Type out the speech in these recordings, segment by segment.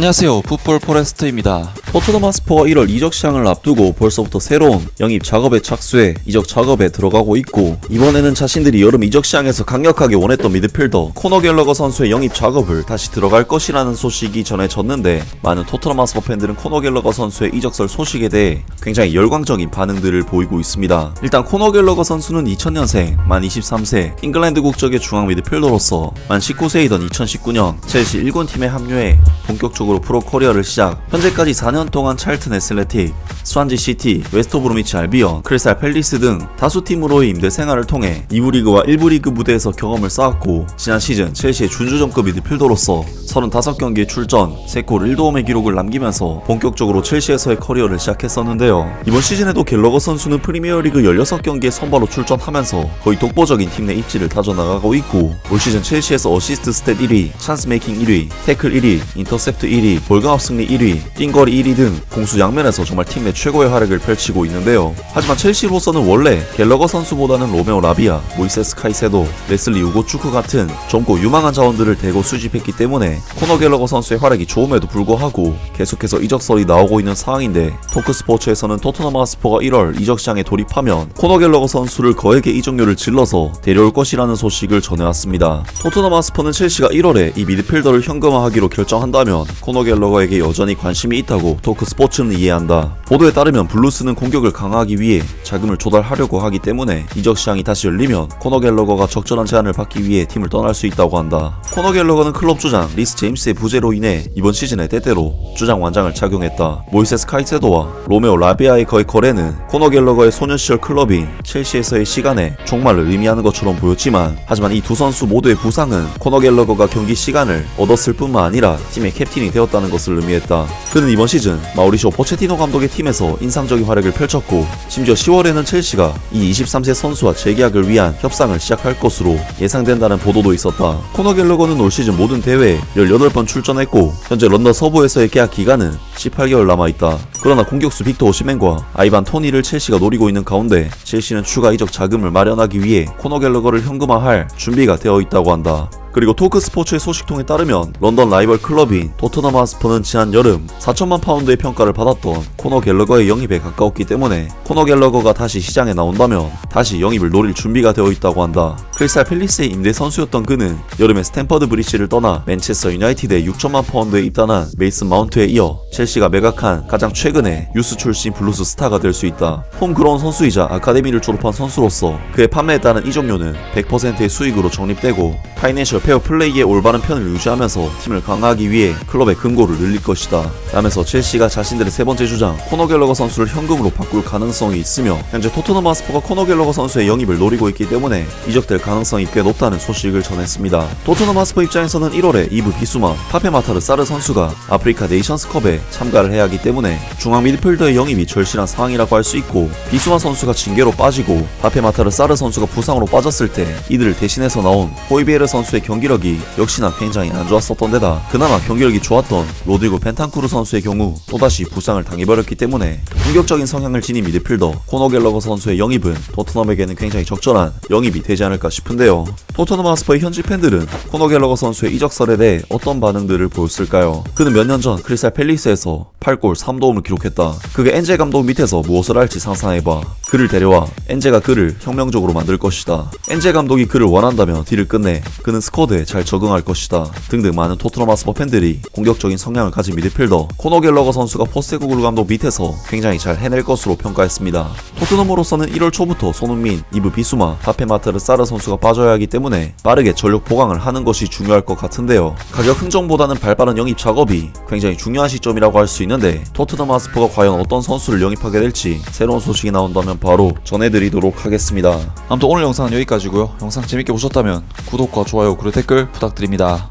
안녕하세요. 풋볼 포레스트입니다 토트넘 핫스퍼가 1월 이적 시장을 앞두고 벌써부터 새로운 영입 작업에 착수해 이적 작업에 들어가고 있고 이번에는 자신들이 여름 이적 시장에서 강력하게 원했던 미드필더 코너 갤러거 선수의 영입 작업을 다시 들어갈 것이라는 소식이 전해졌는데 많은 토트넘 핫스퍼 팬들은 코너 갤러거 선수의 이적설 소식에 대해 굉장히 열광적인 반응들을 보이고 있습니다. 일단 코너 갤러거 선수는 2000년생, 만 23세, 잉글랜드 국적의 중앙 미드필더로서 만 19세이던 2019년 첼시 1군 팀에 합류해 본격적으로 프로 커리어를 시작 현재까지 4년 동안 찰튼 애슬레틱, 스완지 시티, 웨스트 브로미치 알비언, 크리스탈 팰리스 등 다수 팀으로의 임대 생활을 통해 2부 리그와 1부 리그 무대에서 경험을 쌓았고 지난 시즌 첼시의 준주전급 미드필더로서 35경기에 출전, 3골 1도움의 기록을 남기면서 본격적으로 첼시에서의 커리어를 시작했었는데요. 이번 시즌에도 갤러거 선수는 프리미어리그 16경기에 선발로 출전하면서 거의 독보적인 팀 내 입지를 다져나가고 있고 올 시즌 첼시에서 어시스트 stat 1위, chance making 1위, 태클 1위, 인터셉트 1위, 볼 경합 승리 1위, 뛴 거리 1위 등 공수 양면에서 정말 팀 내 최고의 활약을 펼치고 있는데요. 하지만 첼시로서는 원래 갤러거 선수보다는 로메오 라비아, 모이세스 카이세도, 레슬리 우고추쿠 같은 젊고 유망한 자원들을 대거 수집했기 때문에 코너 갤러거 선수의 활약이 좋음에도 불구하고 계속해서 이적설이 나오고 있는 상황인데 토크 스포츠에서는 토트넘 하스퍼가 1월 이적 시장에 돌입하면 코너 갤러거 선수를 거액의 이적료를 질러서 데려올 것이라는 소식을 전해왔습니다. 토트넘 하스퍼는 첼시가 1월에 이 미드필더를 현금화하기로 결정한다면 코너 갤러거에게 여전히 관심이 있다고 토크 스포츠는 이해한다. 보도에 따르면 블루스는 공격을 강화하기 위해 자금을 조달하려고 하기 때문에 이적 시장이 다시 열리면 코너 갤러거가 적절한 제안을 받기 위해 팀을 떠날 수 있다고 한다. 코너 갤러거는 클럽 주장 리스 제임스의 부재로 인해 이번 시즌에 때때로 주장 완장을 착용했다. 모이세스 카이세도와 로메오 라비아의 거의 거래는 코너 갤러거의 소년 시절 클럽인 첼시에서의 시간에 종말을 의미하는 것처럼 보였지만 하지만 이 두 선수 모두의 부상은 코너 갤러거가 경기 시간을 얻었을 뿐만 아니라 팀의 캡틴이 되었다는 것을 의미했다. 그는 이번 시즌 마우리쇼 포체티노 감독의 팀에서 인상적인 활약을 펼쳤고 심지어 10월에는 첼시가 이 23세 선수와 재계약을 위한 협상을 시작할 것으로 예상된다는 보도도 있었다. 코너 갤러거는 올 시즌 모든 대회에 18번 출전했고 현재 런던 서부에서의 계약 기간은 18개월 남아있다. 그러나 공격수 빅터 오시맨과 아이반 토니를 첼시가 노리고 있는 가운데 첼시는 추가 이적 자금을 마련하기 위해 코너 갤러거를 현금화할 준비가 되어 있다고 한다. 그리고 토크 스포츠의 소식통에 따르면 런던 라이벌 클럽인 토트넘 하스퍼는 지난 여름 4천만 파운드의 평가를 받았던 코너 갤러거의 영입에 가까웠기 때문에 코너 갤러거가 다시 시장에 나온다면 다시 영입을 노릴 준비가 되어 있다고 한다. 크리스탈 팰리스의 임대 선수였던 그는 여름에 스탬퍼드 브리지를 떠나 맨체스터 유나이티드에 6천만 파운드에 입단한 메이슨 마운트에 이어 첼시가 매각한 가장 최근에 유스 출신 블루스 스타가 될 수 있다. homegrown 선수이자 아카데미를 졸업한 선수로서 그의 판매에 따른 이적료는 100%의 수익으로 적립되고 Financial Fair Play의 올바른 편을 유지하면서 팀을 강화하기 위해 클럽의 금고를 늘릴 것이다. 라면서 첼시가 자신들의 세 번째 주장 코너 갤러거 선수를 현금으로 바꿀 가능성이 있으며 현재 토트넘 하스퍼가 코너 갤러거 선수의 영입을 노리고 있기 때문에 이적될 가능성이 꽤 높다는 소식을 전했습니다. 토트넘 하스퍼 입장에서는 1월에 이브 비수마, 파페마타르 사르 선수가 아프리카 네이션스컵에 참가를 해야 하기 때문에 중앙 미드필더의 영입이 절실한 상황이라고 할 수 있고 비수마 선수가 징계로 빠지고 파페마타르 사르 선수가 부상으로 빠졌을 때 이들을 대신해서 나온 호이비에르 선수의 경기력이 역시나 굉장히 안 좋았었던 데다 그나마 경기력이 좋았던 로드리고 벤탄쿠르 선수의 경우 또다시 부상을 당해버렸기 때문에 공격적인 성향을 지닌 미드필더 코너 갤러거 선수의 영입은 토트넘에게는 굉장히 적절한 영입이 되지 않을까 싶은데요. 토트넘 하스퍼의 현지 팬들은 코너 갤러거 선수의 이적설에 대해 어떤 반응들을 보였을까요? 그는 몇 년 전 크리스탈 팰리스에서 8골 3도움을 기록했다. 그가 엔제 감독 밑에서 무엇을 할지 상상해봐. 그를 데려와 엔제가 그를 혁명적으로 만들 것이다. 엔제 감독이 그를 원한다면 딜을 끝내 그는 스쿼드에 잘 적응할 것이다. 등등 많은 토트넘 하스퍼 팬들이 공격적인 성향을 가진 미드필더 코너 갤러거 선수가 포스테코글 감독 밑에서 굉장히 잘 해낼 것으로 평가했습니다. 토트넘으로서는 1월 초부터 손흥민, 이브 비수마, 파페마트르 사르 선수가 빠져야 하기 때문에 빠르게 전력 보강을 하는 것이 중요할 것 같은데요. 가격 흥정보다는 발빠른 영입 작업이 굉장히 중요한 시점이라고 할 수 있는데 토트넘 하스퍼가 과연 어떤 선수를 영입하게 될지 새로운 소식이 나온다면 바로 전해드리도록 하겠습니다. 아무튼 오늘 영상은 여기까지고요 영상 재밌게 보셨다면 구독과 좋아요 그리고 댓글 부탁드립니다.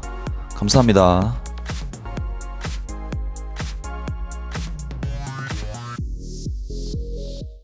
감사합니다